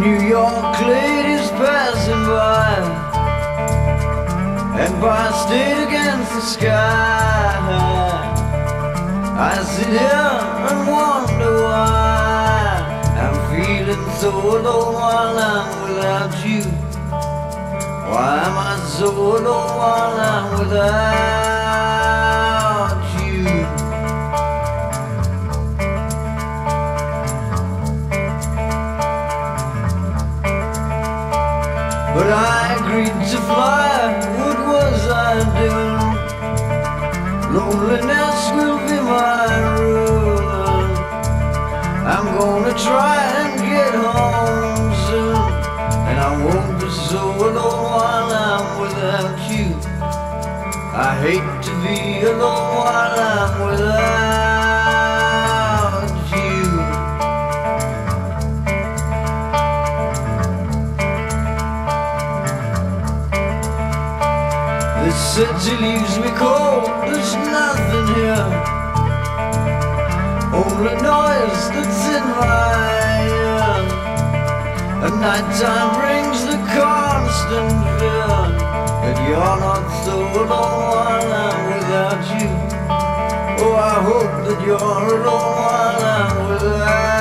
ladies passing by Empire State against the sky. I sit here and wonder why I'm feeling so alone while I'm without you. Why am I so alone while I'm without what was I doing? Loneliness will be my ruin. I'm gonna try and get home soon. And I won't be so alone while I'm without you. I hate to be alone The city leaves me cold, there's nothing here. Only noise that's in my ear. And nighttime brings the constant fear that you're not so alone I'm without you. Oh, I hope that you're alone I'm without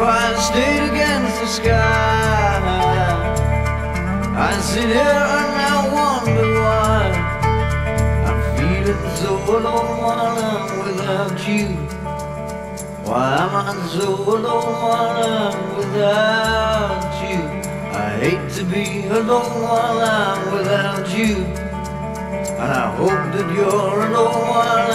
Empire State against the sky. I sit here and I wonder why I'm feeling so alone while I'm without you. Why am I so alone while I'm without you? I hate to be alone while I'm without you. And I hope that you're alone